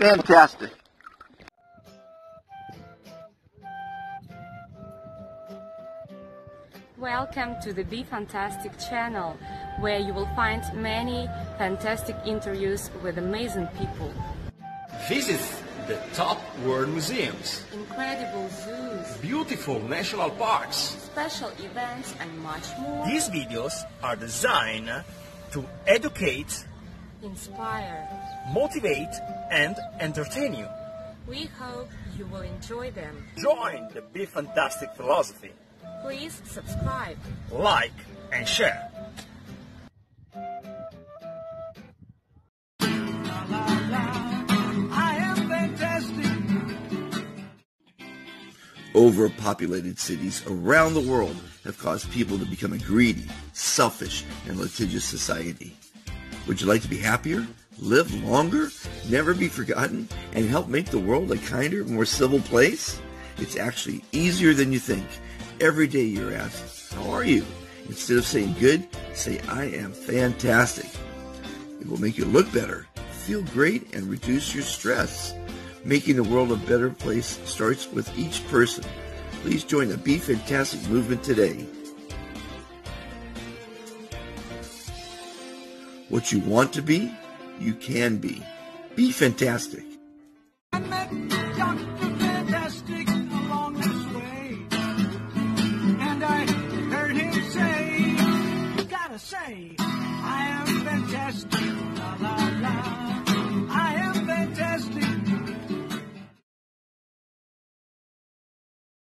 fantastic. Welcome to the Be Fantastic channel, where you will find many fantastic interviews with amazing people, Visit the top world museums, incredible zoos, beautiful national parks. special events, and much more. These videos are designed to educate, Inspire. motivate, and entertain you. We hope you will enjoy them. Join the Be Fantastic philosophy. Please subscribe. Like and share. Overpopulated cities around the world have caused people to become a greedy, selfish, and litigious society. Would you like to be happier, live longer, never be forgotten, and help make the world a kinder, more civil place? It's actually easier than you think. Every day you're asked, how are you? Instead of saying good, say I am fantastic. It will make you look better, feel great, and reduce your stress. Making the world a better place starts with each person. Please join the Be Fantastic movement today. What you want to be, you can be. Be fantastic.